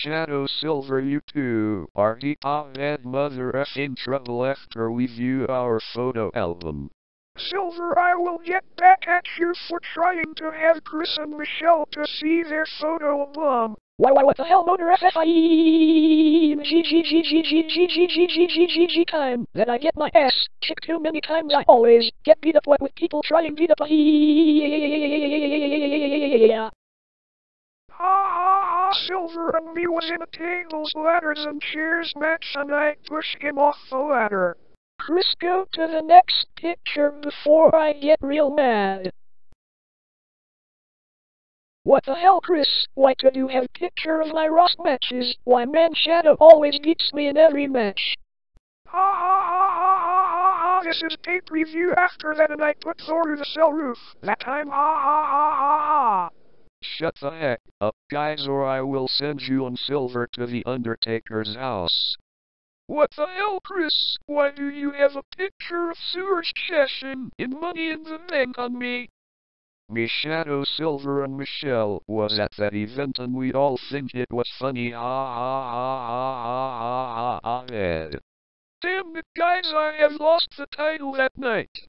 Shadow Silver U2 are the Ahmed mother f in trouble after we view our photo album. Silver I will get back at you for trying to have Chris and Michelle to see their photo album. Why why what the hell motor FFI time Then I get my ass kicked too many times I always get beat up with people trying beat Ha, Silver and me was in a tables, ladders, and chairs match, and I pushed him off the ladder. Chris, go to the next picture before I get real mad. What the hell, Chris? Why do you have picture of my Rust matches? Why, man, Shadow always beats me in every match. Ha ha ha ha ha ha, this is tape review after that and I put Thor to the cell roof. That time, ha ha ha ha ha. Shut the heck up, guys, or I will send you on Silver to the Undertaker's house. What the hell, Chris? Why do you have a picture of Sewer's Session in Money in the Bank on me? Me Shadow Silver and Michelle was at that event and we all think it was funny. Ha ha ha ha ha ha ha ha. Damn it, guys, I have lost the title that night.